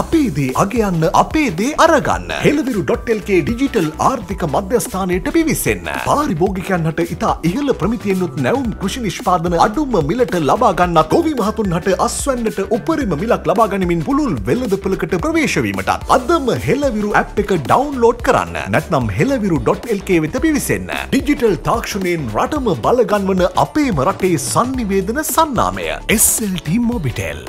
අපේ දේ අගයන්න අපේ දේ අරගන්න. හෙළවිරු.ල්ක ඩිජිටල් ආර්ථික මධ්‍යස්ථානයට පිවිසන්න. පාරිභෝගිකයන්හට ඉතා ඉහළ ප්‍රමිතියෙන්නුත් නැවුම් කෘෂි නිෂ්පාදන අඩුම මිලට ලබාගන්න ගොවි මහතුන් හට අස්වන්නට උපරිම මිලක් ලබාගනිමින් පුළුල් වෙළඳපලකට ප්‍රවේශවීමටත් අදම හෙළවිරු ඇප් එක ඩවන්ලෝඩ් කරන්න. නැත්නම් හෙළවිරු.ල්ක වෙත පිවිසන්න. ඩිජිටල් තාක්ෂණයෙන් රටම බලගන්වන අපේම රටේ සංනිවේදන සන්නාමය. SLT මොබිටෙල්